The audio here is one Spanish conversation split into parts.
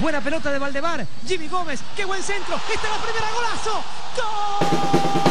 Buena pelota de Valdemar. Jimmy Gómez. ¡Qué buen centro! ¡Esta es la primera golazo! ¡Gol!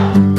Música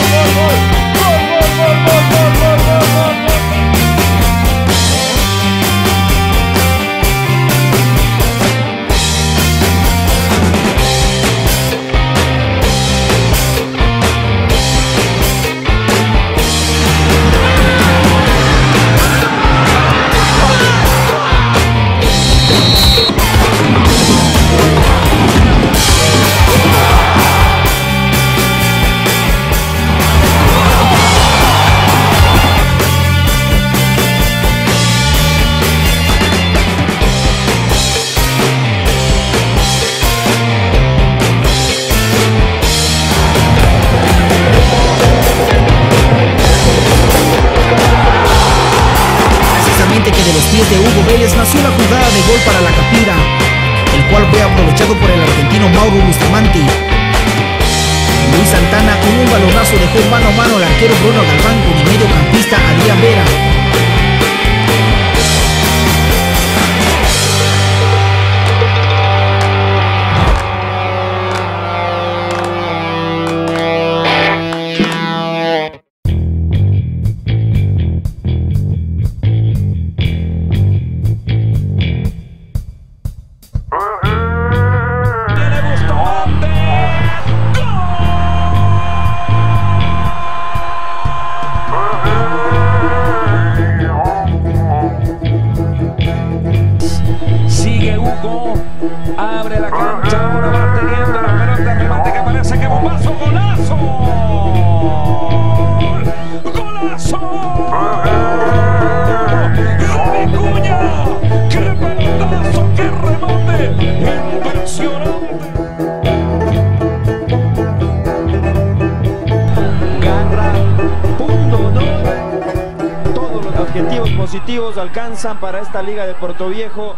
gol, gol, gol. aprovechado por el argentino Mauro Bustamante. Luis Santana con un balonazo dejó mano a mano al arquero Bruno Galván con el mediocampista Adrián Vera. Objetivos positivos alcanzan para esta Liga de Puerto Viejo.